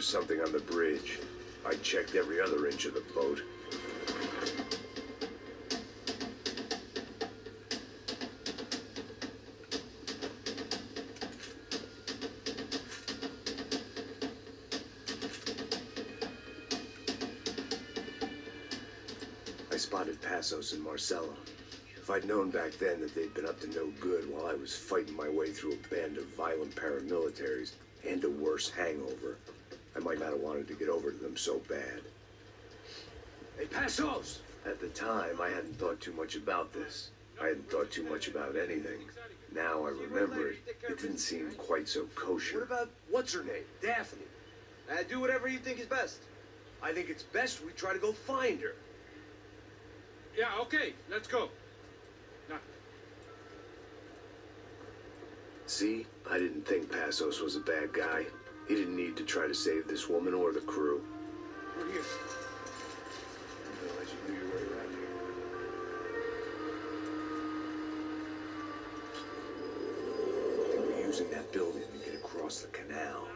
something on the bridge. I checked every other inch of the boat. I spotted Passos and Marcelo. If I'd known back then that they'd been up to no good while I was fighting my way through a band of violent paramilitaries and a worse hangover, I might not have wanted to get over to them so bad. Hey, Passos! At the time, I hadn't thought too much about this. I hadn't thought too much about anything. Now I remember it, it didn't seem quite so kosher. What about what's her name? Daphne. Uh, do whatever you think is best. I think it's best we try to go find her. Yeah, okay, let's go. Now, See, I didn't think Passos was a bad guy. He didn't need to try to save this woman or the crew. We're here. I'm you do your way around here. They were using that building to get across the canal.